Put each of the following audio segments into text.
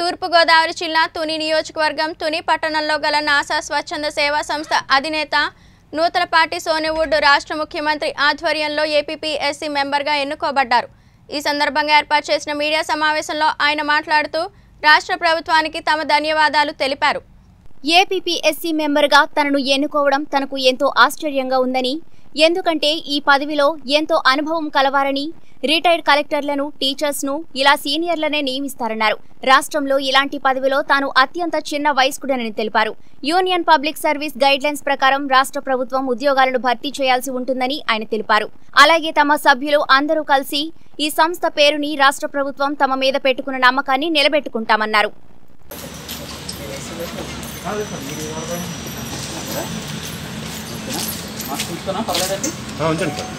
తూర్పుగోదావరి జిల్లా తుని నియోజకవర్గం తుని పట్టణంలో గల నాసా స్వచ్ఛంద సేవా సంస్థ అధినేత నూతలపాటి సోనివుడ్ రాష్ట్ర ముఖ్యమంత్రి ఆధ్వర్యంలో ఏపీపీఎస్సీ మెంబర్గా ఎన్నుకోబడ్డారు. ఈ సందర్భంగా ఏర్పాటు చేసిన మీడియా సమావేశంలో ఆయన మాట్లాడుతూ రాష్ట్ర ప్రభుత్వానికి తమ ధన్యవాదాలు తెలిపారు. ఏపీపీఎస్సీ మెంబర్గా తనను ఎన్నుకోవడం తనకు ఎంతో ఆశ్చర్యంగా ఉందని ఎందుకంటే ఈ పదవిలో ఎంతో అనుభవం కలవారని రిటైర్డ్ కలెక్టర్లను టీచర్స్ను ఇలా సీనియర్లనే నియమిస్తారన్నారు. రాష్ట్రంలో ఇలాంటి పదవిలో తాను అత్యంత చిన్న వయస్కుడనని తెలిపారు. యూనియన్ పబ్లిక్ సర్వీస్ గైడ్లైన్స్ ప్రకారం రాష్ట్ర ప్రభుత్వం ఉద్యోగాలను భర్తీ చేయాల్సి ఉంటుందని ఆయన తెలిపారు. అలాగే తమ సభ్యులు అందరూ కలిసి ఈ సంస్థ పేరుని రాష్ట్ర ప్రభుత్వం తమ మీద పెట్టుకున్న నమ్మకాన్ని నిలబెట్టుకుంటామన్నారు. మాకు చూస్తున్నా పర్లేదండి ఆ, ఉంచండి సార్.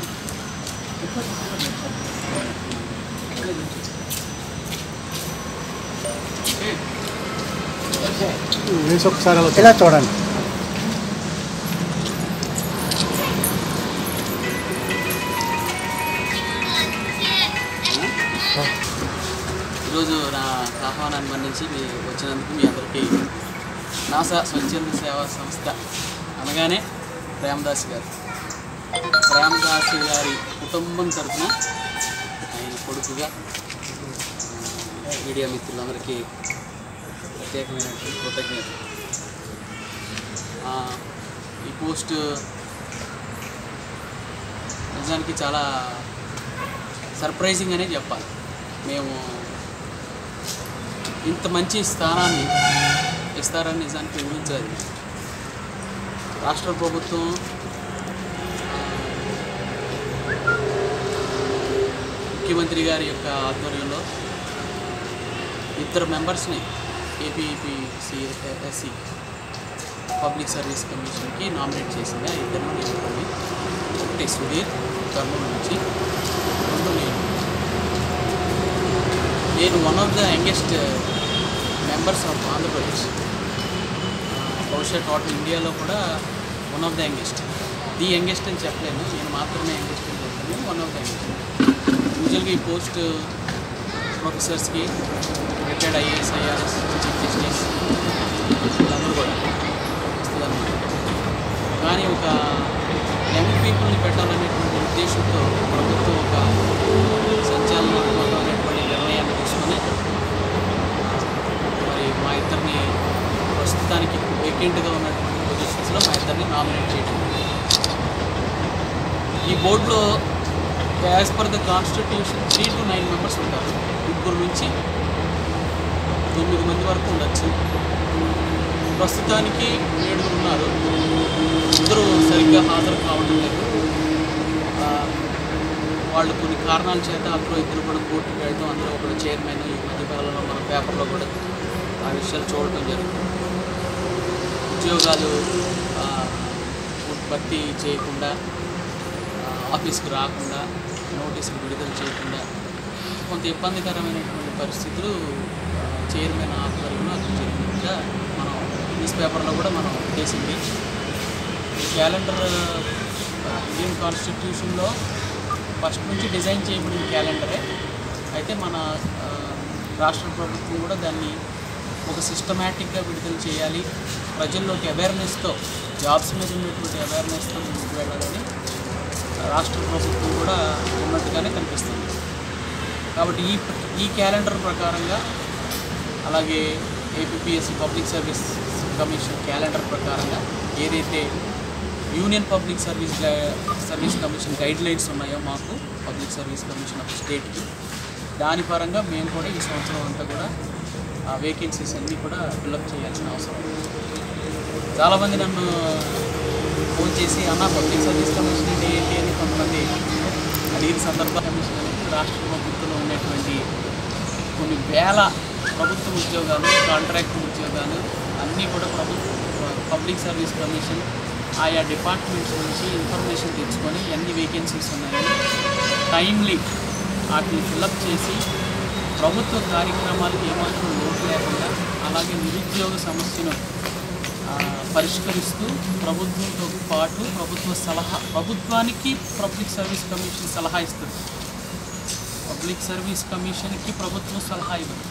వేసి ఒకసారి ఇలా చూడండి. ఈరోజు నా ఆహ్వానాన్ని మన్నించి మీ వచ్చినందుకు మీ అందరికీ నాసా స్వచ్ఛంద సేవా సంస్థ అనగానే ప్రేమదాస్ గారు. ప్రేమదాస్ గారి కుటుంబం తరఫున ఆయన కొడుకుగా మీడియా మిత్రులందరికీ ప్రత్యేకమైనటువంటి కృతజ్ఞత ఈ పోస్ట్ నిజానికి చాలా సర్ప్రైజింగ్ అనే చెప్పాలి. మేము ఇంత మంచి స్థానాన్ని ఇస్తారని నిజానికి ఊహించలేదు. రాష్ట్ర ప్రభుత్వం ముఖ్యమంత్రి గారి యొక్క ఆధ్వర్యంలో ఇద్దరు మెంబర్స్ని ఏపీపీసీఎస్సి పబ్లిక్ సర్వీస్ కమిషన్కి నామినేట్ చేసింది ఆ ఇద్దరు నిలుపుకొని ఒకటి సుధీర్ కర్నూలు నుంచి రెండు నేను. నేను one of the youngest members of Andhra Pradesh బహుశా టోటల్ ఇండియాలో కూడా one of the youngest the youngest అని చెప్పలేను. నేను మాత్రమే యంగెస్ట్ అని చెప్తాను వన్ ఆఫ్ ద యంగెస్ట్ యూజువల్గా ఈ post ప్రొఫెసర్స్కి retired IAS IRS chief justice వీళ్ళందరూ కూడా వస్తుందన్నమాట కానీ ఒక యంగ్ పీపుల్ని పెట్టాలనేటువంటి ఉద్దేశంతో ప్రభుత్వం ఒక సంచలనాత్మకమైనటువంటి నిర్ణయాన్ని తీసుకొని మరి మా ఇద్దరిని ప్రస్తుతానికి వేకెంట్గా ఉన్నటువంటి పొజిషన్స్లో మా ఇద్దరిని నామినేట్ చేయడం ఈ బోర్డులో as per the constitution three to nine members ఉంటారు. ముగ్గురు నుంచి తొమ్మిది మంది వరకు ఉండొచ్చు. ప్రస్తుతానికి ఏడుగురు ఉన్నారు. ఇద్దరు సరిగ్గా హాజరు కావడం లేదు. వాళ్ళు కొన్ని కారణాల చేత అందులో ఇద్దరు కూడా కోర్టుకు వెళ్ళడం అందులో ఒకడు చైర్మన్ ఈ మధ్యకాలంలో మన పేపర్లో కూడా ఆ విషయాలు చూడటం జరుగుతుంది. ఉద్యోగాలు ఉత్పత్తి చేయకుండా ఆఫీస్కి రాకుండా నోటీసులు విడుదల చేయకుండా కొంత ఇబ్బందికరమైనటువంటి పరిస్థితులు చైర్మన్ ఆధ్వర్యంలో అక్కడ జరిగినట్టుగా మనం న్యూస్ పేపర్లో కూడా మనం చేసింది. ఈ క్యాలెండర్ ఇండియన్ కాన్స్టిట్యూషన్లో ఫస్ట్ నుంచి డిజైన్ చేయబడిన క్యాలెండరే. అయితే మన రాష్ట్ర ప్రభుత్వం కూడా దాన్ని ఒక సిస్టమేటిక్గా విడుదల చేయాలి. ప్రజల్లోకి అవేర్నెస్తో జాబ్స్ మీద ఉన్నటువంటి అవేర్నెస్తో ముందుకు వెళ్ళాలని రాష్ట్ర ప్రభుత్వం కూడా ఉన్నట్టుగానే కనిపిస్తుంది. కాబట్టి ఈ ఈ క్యాలెండర్ ప్రకారంగా అలాగే APSC public service commission calendar ప్రకారంగా ఏదైతే union public service service commission guide lines ఉన్నాయో మాకు పబ్లిక్ సర్వీస్ కమిషన్ ఆఫ్ స్టేట్కి దాని పరంగా మేము కూడా ఈ సంవత్సరం అంతా కూడా వేకెన్సీస్ అన్నీ కూడా ఫిల్అప్ చేయాల్సిన అవసరం ఉంది. చాలామంది నన్ను ఫోన్ చేసి అన్న పబ్లిక్ సర్వీస్ కమిషన్ అంటే ఏంటి అని కొంతమంది అడిగిన సందర్భంగా కమిషన్ అనేది రాష్ట్ర ప్రభుత్వంలో ఉన్నటువంటి కొన్ని వేల ప్రభుత్వ ఉద్యోగాలు కాంట్రాక్ట్ ఉద్యోగాలు అన్నీ కూడా ప్రభుత్వ పబ్లిక్ సర్వీస్ కమిషన్ ఆయా డిపార్ట్మెంట్స్ నుంచి ఇన్ఫర్మేషన్ తెచ్చుకొని ఎన్ని వేకెన్సీస్ ఉన్నాయని టైమ్లీ వాటిని ఫిలప్ చేసి ప్రభుత్వ కార్యక్రమాలకు ఏమాత్రం లోటు లేకుండా అలాగే నిరుద్యోగ సమస్యను పరిష్కరిస్తూ ప్రభుత్వంతో పాటు ప్రభుత్వ సలహా ప్రభుత్వానికి పబ్లిక్ సర్వీస్ కమిషన్ సలహా ఇస్తుంది. పబ్లిక్ సర్వీస్ కమిషన్కి ప్రభుత్వం సలహా ఇవ్వదు.